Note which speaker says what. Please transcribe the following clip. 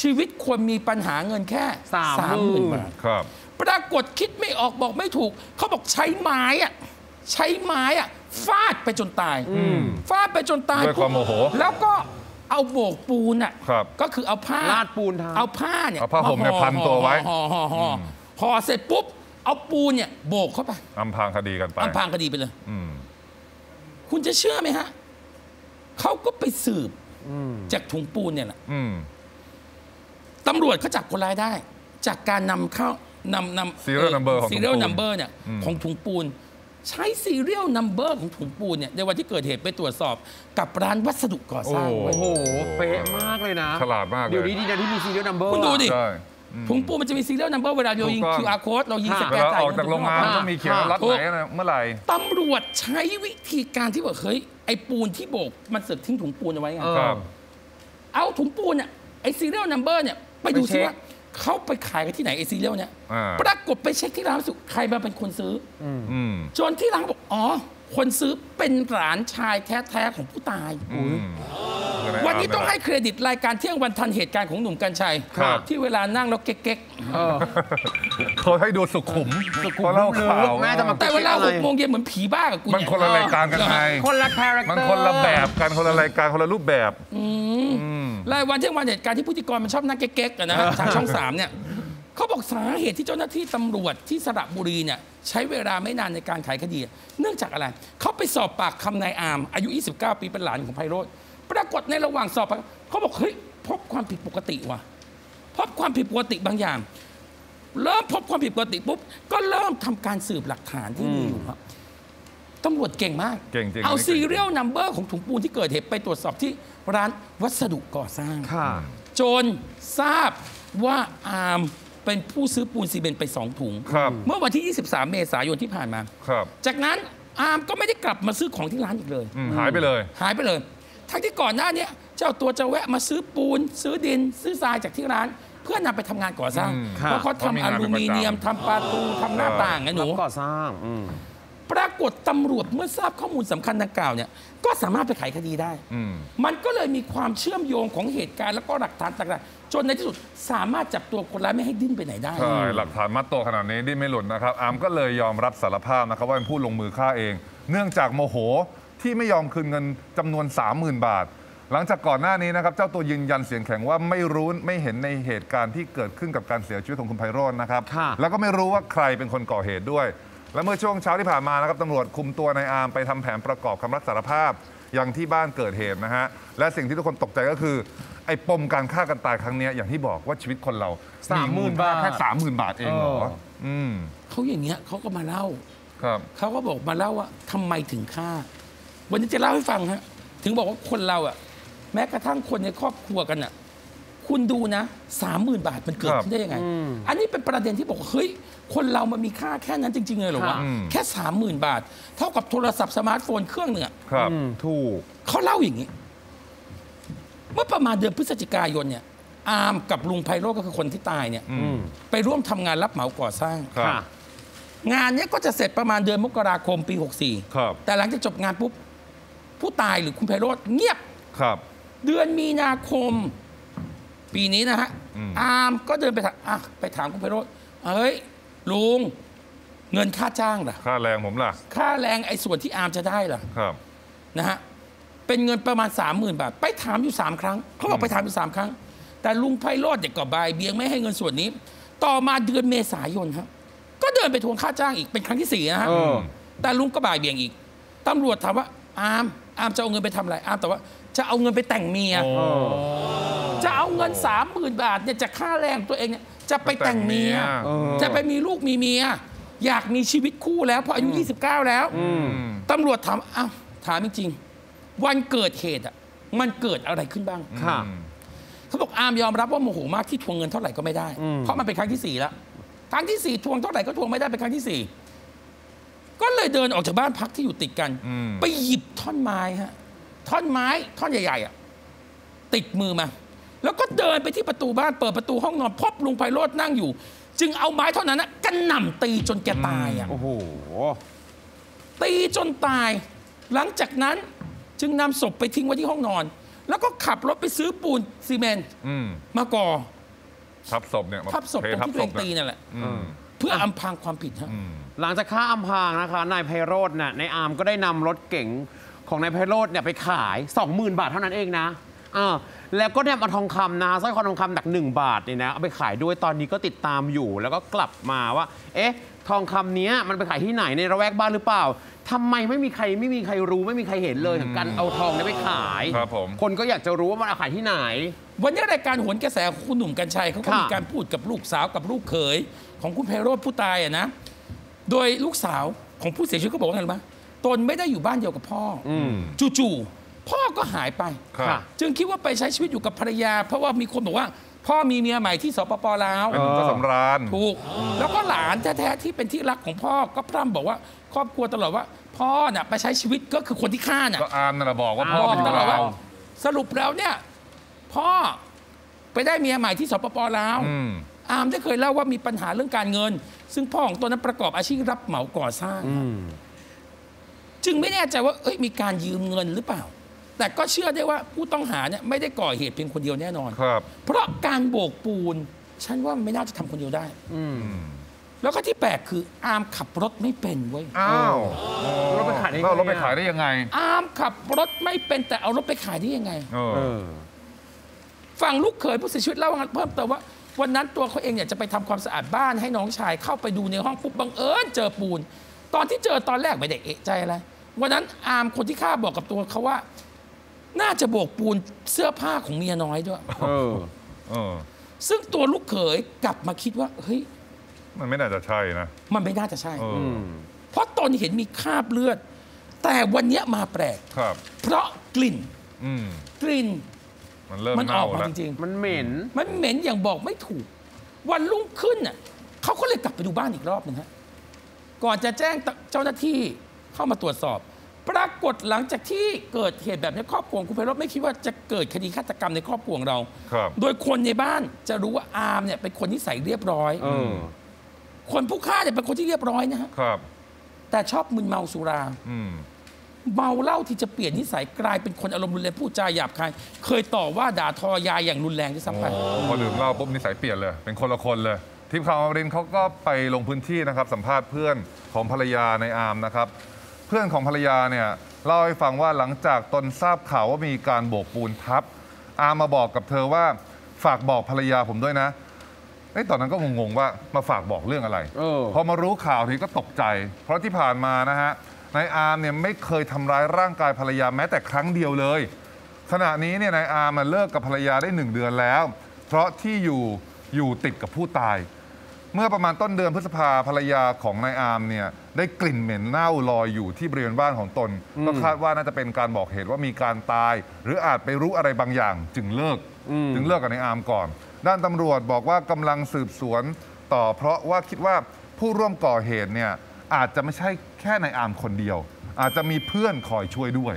Speaker 1: ชีวิตควรมีปัญหาเงินแค่
Speaker 2: สาม
Speaker 1: สาม
Speaker 2: ห
Speaker 1: ห
Speaker 2: มื่
Speaker 1: มื่
Speaker 2: น
Speaker 1: นบาท
Speaker 3: ครับ
Speaker 1: ปรากฏคิดไม่ออกบอกไม่ถูก เขาบอกใช้ไม้อะใช้ไม้อะฟาดไปจนตายฟาดไปจนตาย
Speaker 3: ด้วยความโมโห
Speaker 1: แล้วก็เอาโบกปูนอะ
Speaker 3: ครับ
Speaker 1: ก็คือเอาผ้า
Speaker 2: ลาดปูนทา
Speaker 1: เอาผ้าเนี่ย
Speaker 3: เอาผ้าห่มเนี่ย
Speaker 1: ห่อ
Speaker 3: พันตัวไว้
Speaker 1: ห่อห่อห่อห่อห่อเสร็จปุ๊บ เอาปูนเนี่ยโบกเข้าไป
Speaker 3: อำพรางคดีกันไป
Speaker 1: อำพรางคดีไปเลย
Speaker 3: อืม
Speaker 1: คุณจะเชื่อไหมฮะเขาก็ไปสืบจากถุงปูนเนี่ยแหละ
Speaker 3: อืม
Speaker 1: ตำรวจเขาจับคนร้ายได้ จากการนำเข้านำนำ
Speaker 3: Serial number ของถุงปูน
Speaker 1: ซีเรียลนัมเบอร์เนี่ย
Speaker 3: อืม
Speaker 1: ของถุงปูน ใช้ serial number ของถุงปูนเนี่ยในวันที่เกิดเหตุไปตรวจสอบกับร้านวัสดุก่อสร้างไว้
Speaker 2: โอ้โห เป๊ะมากเลยนะ
Speaker 3: ฉลาดมากเลย
Speaker 2: เดี๋ยวนี้ดีนะที่มี serial number
Speaker 1: คุณดูดิ
Speaker 3: ใช่
Speaker 1: ถุงปูนมันจะมี serial number เวลาเรายิง
Speaker 3: ถูกต้อง
Speaker 1: QR code เรายิง
Speaker 2: ค่ะ
Speaker 1: ส
Speaker 3: เว
Speaker 1: แกน
Speaker 3: ว่า
Speaker 1: จ่าย
Speaker 3: ออกจากโรงงาน
Speaker 1: ถูก
Speaker 3: ต้องมีเขียนว่ารัด
Speaker 1: ถู
Speaker 3: ไหน
Speaker 1: ก
Speaker 3: นะเมื่อไหร่
Speaker 1: ตำรวจใช้วิธีการที่ว่าเฮ้ยไอ้ปูนที่โบก มันเสือกทิ้งถุงปูนเอาไว้ไง
Speaker 2: เออ
Speaker 3: ครับ
Speaker 1: เอาถุงปูนเนี่ยไอ้ serial number เนี่ย ไปดู
Speaker 2: ไปเช็
Speaker 1: ซิ
Speaker 2: ค
Speaker 1: ว่าเขาไปขายกันที่ไหนไอ้ serial เนี่ย
Speaker 3: อ่า
Speaker 1: ปรากฏไปเช็คที่ร้านวัสดุใครมาเป็นคนซื้ออ
Speaker 3: อืม
Speaker 1: จนที่ร้านบอกอ๋อ คนซื้อเป็นหลานชายแท้ๆของผู้ตาย
Speaker 3: อืม
Speaker 1: วันนี้ต้องให้เครดิตรายการเที่ยงวันทันเหตุการณ์ของหนุ่มกรรชัย
Speaker 3: ครับ
Speaker 1: ที่เวลานั่งแล้วเก๊ก
Speaker 2: เออ
Speaker 3: เขาให้ดูสุขุม
Speaker 2: สุขุม
Speaker 3: เพราะเล่าข่าว
Speaker 2: แม่จะมา
Speaker 1: ๆแต่เวลาหกโมงเย็นเหมือนผีบ้ากับกู
Speaker 3: มัน
Speaker 1: เนี่ย
Speaker 3: คนละรายการกันไง
Speaker 2: คนละ character
Speaker 3: มันคนละแบบกันคนละรายการคนละรูปแบบ
Speaker 1: รายการเที่ยงวันทันเหตุการณ์ที่พิธีกรมันชอบนั่งเก๊กๆกันนะฮะทางช่องสามเนี่ยเขาบอกสาเหตุที่เจ้าหน้าที่ตำรวจที่สระบุรีเนี่ยใช้เวลาไม่นานในการไขคดี เนื่องจากอะไร เขาไปสอบปากคำนายอาม อายุ 29 ปีเป็นหลานของไพโรจน์ ปรากฏในระหว่างสอบปากเขาบอกเฮ้ยพบความผิดปกติว่ะพบความผิดปกติบางอย่าง เริ่มพบความผิดปกติปุ๊บก็เริ่มทำการสืบหลักฐานที่มีอยู่ครับตำรวจเก่งมาก
Speaker 3: เก่งจริง
Speaker 1: เอา
Speaker 3: อันนี้เก่ง
Speaker 1: ซีเรียลนัมเบอร์ของถุงปูนที่เกิดเหตุไปตรวจสอบที่ร้านวัสดุก่อสร้าง
Speaker 2: ค่ะ
Speaker 1: จนทราบว่าอาร์มเป็นผู้ซื้อปูนซีเมนต์ไป2ถุง
Speaker 3: ครับ
Speaker 1: เมื่อวันที่ 23 เมษายนที่ผ่านมา
Speaker 3: ครับ
Speaker 1: จากนั้นอาร์มก็ไม่ได้กลับมาซื้อของที่ร้านอีกเลย
Speaker 3: อืมหายไปเลย
Speaker 1: หายไปเลย ทั้งที่ก่อนหน้าเนี้ยเจ้าตัวจะแวะมาซื้อปูน ซื้อดิน ซื้อทรายจากที่ร้าน เพื่อนำไปทำงานก่อสร้าง
Speaker 3: อืม
Speaker 1: เพราะเขา
Speaker 3: เพราะมีาน
Speaker 1: ทำองลูมิเนียม
Speaker 3: เป็นประจำ
Speaker 1: ทำประตูทำหน้าต่างไงหนู
Speaker 2: ก่อสร้างอืม
Speaker 1: ปรากฏตำรวจเมื่อทราบข้อมูลสำคัญดังกล่าวเนี่ยก็สามารถไปไขคดีได้
Speaker 3: อืม
Speaker 1: มันก็เลยมีความเชื่อมโยงของเหตุการณ์แล้วก็หลักฐานต่างๆ จนในที่สุดสามารถจับตัวคนร้ายไม่ให้ดิ้นไปไหนได้
Speaker 3: ใช่หลักฐานมัดตัวขนาดนี้ดิ้นไม่หลุดนะครับอาร์มก็เลยยอมรับสารภาพนะครับว่าเป็นผู้ลงมือฆ่าเอง เนื่องจากโมโห ที่ไม่ยอมคืนเงินจำนวน 30,000 บาท หลังจากก่อนหน้านี้นะครับ เจ้าตัวยืนยันเสียงแข็งว่าไม่รู้ไม่เห็นในเหตุการณ์ที่เกิดขึ้นกับการเสียชีวิตของคุณไพโรจน์นะครับ
Speaker 2: ค่ะ
Speaker 3: แล้วก็ไม่รู้ว่าใครเป็นคนก่อเหตุด้วย และเมื่อช่วงเช้าที่ผ่านมานะครับตำรวจคุมตัวนายอาร์มไปทำแผนประกอบคำรับสารภาพยังที่บ้านเกิดเหตุนะฮะ และสิ่งที่ทุกคนตกใจก็คือ ไอ้ปมการฆ่ากันตายครั้งเนี้ยอย่างที่บอกว่าชีวิตคนเรา
Speaker 2: 30,000บาท
Speaker 3: แค่สามหมื่นบาทเองเหรอ
Speaker 2: เออ
Speaker 3: อืม
Speaker 1: เขาอย่างเงี้ยเขาก็มาเล่า
Speaker 3: ครับ
Speaker 1: เขาก็บอกมาเล่าว่าทำไมถึงฆ่า วันนี้จะเล่าให้ฟังฮะถึงบอกว่าคนเราอะแม้กระทั่งคนในครอบครัวกันอะคุณดูนะสามหมื่นบาทมันเกิด
Speaker 3: ครับ
Speaker 1: ขึ้นได้ยังไง อันนี้เป็นประเด็นที่บอกว่าเฮ้ยคนเรามันมีค่าแค่นั้นจริง ๆ เลยเหรอวะ
Speaker 2: ค่ะ
Speaker 3: อืม
Speaker 1: แค่สามหมื่นบาท เท่ากับโทรศัพท์สมาร์ทโฟนเครื่องหนึ่งอะ
Speaker 3: ครับ
Speaker 2: อืมถูก
Speaker 1: เขาเล่าอย่างนี้ เมื่อประมาณเดือนพฤศจิกายนเนี่ยอาร์มกับลุงไพโรจน์ก็คือคนที่ตายเนี่ย
Speaker 3: อืม
Speaker 1: ไปร่วมทำงานรับเหมาก่อสร้าง
Speaker 3: ครับ
Speaker 2: ค่ะ
Speaker 1: งานเนี้ยก็จะเสร็จประมาณเดือนมกราคมปี 64
Speaker 3: ครับ
Speaker 1: แต่หลังจากจบงานปุ๊บ ผู้ตายหรือคุณไพโรธเงียบ
Speaker 3: ครับ
Speaker 1: เดือนมีนาคม ปีนี้นะฮะ
Speaker 3: อืม
Speaker 1: อาร์มก็เดินไปถามอะไปถามคุณไพโรธเฮ้ยลุงเงินค่าจ้างล่ะ
Speaker 3: ค่าแรงผมล่ะ
Speaker 1: ค่าแรงไอ้ส่วนที่อาร์มจะได้ล่ะ
Speaker 3: ครับ
Speaker 1: นะฮะ เป็นเงินประมาณ 30,000 บาท ไปถามอยู่ 3 ครั้ง เขาบอกไปถามอยู่ 3 ครั้ง แต่ลุงไพโรธเนี่ยก็บายเบียงไม่ให้เงินส่วนนี้ ต่อมาเดือนเมษายนครับ ก็เดินไปทวงค่าจ้างอีกเป็นครั้งที่สี่นะฮะ
Speaker 2: เออ
Speaker 1: แต่ลุงก็บ่ายเบี่ยงอีก ตำรวจถามว่า อาม อามจะเอาเงินไปทำอะไรอามแต่ว่าจะเอาเงินไปแต่งเมีย
Speaker 3: โอ้
Speaker 1: จะเอาเงินสามหมื่นบาทเนี่ยจะค่าแรงตัวเองเนี่ยจะไปแต่งเมีย
Speaker 3: เออ
Speaker 1: จะไปมีลูกมีเมีย อยากมีชีวิตคู่แล้วเพออายุ 29 แล้ว
Speaker 3: อืม
Speaker 1: ตำรวจถามอ้าวถามจริงๆวันเกิดเหตุอะมันเกิดอะไรขึ้นบ้าง
Speaker 2: ค่ะ
Speaker 1: เขาบอกอาร์มยอมรับว่าโมโหมากที่ทวงเงินเท่าไหร่ก็ไม่ได้
Speaker 2: อืม
Speaker 1: เพราะมันเป็นครั้งที่สี่แล้วครั้งที่สี่ทวงเท่าไหร่ก็ทวงไม่ได้เป็นครั้งที่สี่ก็ เลยเดินออกจากบ้านพักที่อยู่ติดกัน
Speaker 3: อืม
Speaker 1: ไปหยิบท่อนไม้ฮะท่อนไม้ท่อนใหญ่ๆอะติดมือมา แล้วก็เดินไปที่ประตูบ้านเปิดประตูห้องนอนพบลุงไพโรจน์นั่งอยู่ จึงเอาไม้เท่านั้นนะกระหน่ำตีจนแกตายอะ
Speaker 2: โอ้โห
Speaker 1: ตีจนตาย หลังจากนั้นจึงนำศพไปทิ้งไว้ที่ห้องนอน แล้วก็ขับรถไปซื้อปูนซีเมนต์
Speaker 3: อืม
Speaker 1: มาก่อ
Speaker 3: ทับศพเนี่ยมา
Speaker 1: ทับศพ
Speaker 3: เท
Speaker 1: ตรงที่ตัวเอง
Speaker 3: ศพ
Speaker 1: ตีนั่นแหละ
Speaker 3: อืม
Speaker 1: เพื่ออำพรางความผิดฮะ
Speaker 3: อืม
Speaker 2: หลังจากฆ่าอำพรางนะคะนายไพโรธน่ะในอาร์มก็ได้นำรถเก๋งของนายไพโรธเนี่ยไปขาย 20,000 บาทเท่านั้นเองนะอ่าแล้วก็ได้มาทองคำนะสร้อยคอทองคำหนัก 1 บาทเนี่ยนะเอาไปขายด้วยตอนนี้ก็ติดตามอยู่ แล้วก็กลับมาว่า เอ๊ะ ทองคำเนี้ยมันไปขายที่ไหนในระแวกบ้านหรือเปล่าทำไมไม่มีใครไม่มีใครรู้ไม่มีใครเห็นเลยถึงการเอาทองเนี้ไปขาย
Speaker 3: ครับผม
Speaker 2: คนก็อยากจะรู้ว่ามันเอาขายที่ไหน
Speaker 1: วันนี้รายการโหนกระแสของคุณหนุ่มกัญชัยเขาก็
Speaker 2: ค่ะ
Speaker 1: มีการพูดกับลูกสาวกับลูกเขย ของคุณไพโรธผู้ตายอะนะ โดยลูกสาวของผู้เสียชีวิตก็บอกว่าไงรู้ไหมตนไม่ได้อยู่บ้านเดียวกับพ่ออ
Speaker 2: อืม
Speaker 1: จู่ๆพ่อก็หายไป
Speaker 3: ครับ
Speaker 2: ค่ะ
Speaker 1: จึงคิดว่าไปใช้ชีวิตอยู่กับภรรยา เพราะว่ามีคนบอกว่า พ่อมีเมียใหม่ที่สปปลาว
Speaker 3: เป็นหนุ่มก็สำราญ
Speaker 1: ถูก แล้วก็หลานแท้ๆที่เป็นที่รักของพ่อก็พร่ำบอกว่าครอบครัวตลอดว่า พ่อน่ะไปใช้ชีวิตก็คือคนที่ฆ่าน่ะ
Speaker 3: ก็อามนั่นแหละบอกว่าพ่อ
Speaker 1: บอก
Speaker 3: เป็น
Speaker 1: ตลอดว่า
Speaker 3: เรา
Speaker 1: สรุปแล้วเนี่ย พ่อไปได้เมียใหม่ที่สปปลาว
Speaker 3: อืม
Speaker 1: อามได้เคยเล่าว่ามีปัญหาเรื่องการเงิน ซึ่งพ่อของตนนั้นประกอบอาชีพรับเหมาก่อสร้าง
Speaker 2: อืม
Speaker 1: จึงไม่แน่ใจว่าเอ้ยมีการยืมเงินหรือเปล่า แต่ก็เชื่อได้ว่าผู้ต้องหาเนี่ยไม่ได้ก่อเหตุเพียงคนเดียวแน่นอน
Speaker 3: ครับ
Speaker 1: เพราะการโบกปูนฉันว่าไม่น่าจะทำคนเดียวได้
Speaker 2: อืม
Speaker 1: แล้วก็ที่แปลกคืออามขับรถไม่เป็นเว้ย
Speaker 3: อ้าว
Speaker 2: รถไปขายได้ยังไง
Speaker 3: แล้วรถไปขายได้ยังไง
Speaker 1: อามขับรถไม่เป็นแต่เอารถไปขายได้ยังไง
Speaker 3: เออ
Speaker 2: เออ
Speaker 1: ฝั่งลูกเขยผู้เสียชีวิตเล่าเพิ่มเติมว่าวันนั้นตัวเขาเองเนี่ยจะไปทำความสะอาดบ้านให้น้องชายเข้าไปดูในห้องปุ๊บบังเอิญเจอปูน ตอนที่เจอตอนแรกไม่ได้เอะใจอะไรวันนั้นอามคนที่ฆ่าบอกกับตัวเขาว่า น่าจะโบกปูนเสื้อผ้าของเมียน้อยด้วย
Speaker 2: เออ
Speaker 3: เออ
Speaker 1: ซึ่งตัวลูกเขยกลับมาคิดว่าเฮ้ย
Speaker 3: มันไม่น่าจะใช่นะ
Speaker 1: มันไม่น่าจะใช่
Speaker 3: เออ
Speaker 2: อื
Speaker 3: อ
Speaker 2: ม
Speaker 1: เพราะตนเห็นมีคราบเลือด แต่วันเนี้ยมาแปลก
Speaker 3: ครับ
Speaker 1: เพราะกลิ่น
Speaker 3: อืม
Speaker 1: กลิ่น
Speaker 3: มันเริ่ม
Speaker 1: มันอ
Speaker 3: เน่า
Speaker 1: อกมา
Speaker 3: แล้ว
Speaker 1: จริง
Speaker 2: มันเหม็น
Speaker 1: ๆมันเหม็นอย่างบอกไม่ถูก วันรุ่งขึ้นน่ะเขาก็เลยกลับไปดูบ้านอีกรอบหนึ่งฮะก่อนจะแจ้งเจ้าหน้าที่เข้ามาตรวจสอบ ปรากฏหลังจากที่เกิดเหตุแบบนี้ครอบครัวของคุณไพโรจน์ไม่คิดว่าจะเกิดคดีฆาตกรรมในครอบครัวของเรา
Speaker 3: ครับ
Speaker 1: โดยคนในบ้านจะรู้ว่าอาร์มเนี่ยเป็นคนที่ใส่เรียบร้อย
Speaker 2: เออ
Speaker 1: คนผู้ฆ่าเนี่ยเป็นคนที่เรียบร้อยนะฮะ
Speaker 3: ครับ
Speaker 1: แต่ชอบมึนเมาสุรา
Speaker 3: อืม
Speaker 1: เมาเหล้าที่จะเปลี่ยนนิสัยกลายเป็นคนอารมณ์รุนแรงพูดจาหยาบคาย เคยต่อว่าด่าทอยายอย่างรุนแรงด้วยซ้ำไป
Speaker 3: โอ้พอดื่มเหล้าปุ๊บนิสัยเปลี่ยนเลย เป็นคนละคนเลยทีมข่าวอมรินทร์เขาก็ไปลงพื้นที่นะครับสัมภาษณ์เพื่อนของภรรยาในอาร์มนะครับ เพื่อนของภรรยาเนี่ยเล่าให้ฟังว่าหลังจากตนทราบข่าวว่ามีการโบกปูนทับ อาร์มมาบอกกับเธอว่าฝากบอกภรรยาผมด้วยนะไอ้ยตอนนั้นก็งงๆว่ามาฝากบอกเรื่องอะไร
Speaker 2: เออ
Speaker 3: พอมารู้ข่าวทีก็ตกใจ เพราะที่ผ่านมานะฮะ นายอาร์มเนี่ยไม่เคยทำร้ายร่างกายภรรยาแม้แต่ครั้งเดียวเลย ขณะนี้เนี่ยนายอาร์มมาเลิกกับภรรยาได้หนึ่งเดือนแล้ว เพราะที่อยู่อยู่ติดกับผู้ตาย เมื่อประมาณต้นเดือนพฤษภาภรรยาของนายอาร์มเนี่ยได้กลิ่นเหม็นเน่าลอยอยู่ที่บริเวณบ้านของตน ก็คาดว่าน่าจะเป็นการบอกเหตุว่ามีการตาย หรืออาจไปรู้อะไรบางอย่าง จึงเลิก
Speaker 2: อืม
Speaker 3: จึงเลิกกับนายอาร์มก่อน ด้านตำรวจบอกว่ากำลังสืบสวนต่อ เพราะว่าคิดว่าผู้ร่วมก่อเหตุเนี่ย อาจจะไม่ใช่แค่นายอาร์มคนเดียว อาจจะมีเพื่อนคอยช่วยด้วย